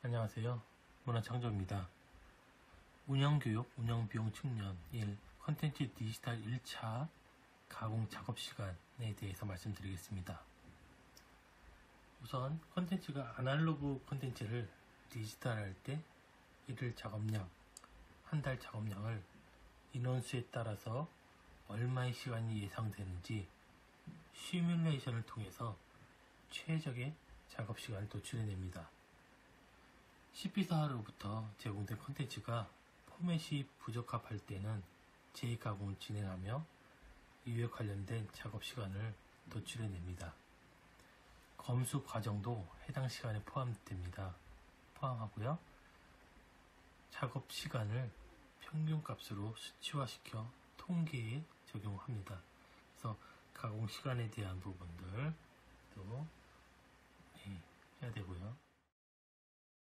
안녕하세요. 문화창조입니다. 운영교육, 운영비용 측면 1. 컨텐츠 디지털 1차 가공 작업 시간에 대해서 말씀드리겠습니다. 우선 컨텐츠가 아날로그 컨텐츠를 디지털 할 때 일일 작업량, 한 달 작업량을 인원수에 따라서 얼마의 시간이 예상되는지 시뮬레이션을 통해서 최적의 작업 시간을 도출해냅니다. CP사로부터 제공된 컨텐츠가 포맷이 부적합할 때는 재가공을 진행하며 이에 관련된 작업 시간을 도출해냅니다. 검수 과정도 해당 시간에 포함됩니다. 포함하고요. 작업 시간을 평균 값으로 수치화시켜 통계에 적용합니다. 그래서 가공 시간에 대한 부분들 또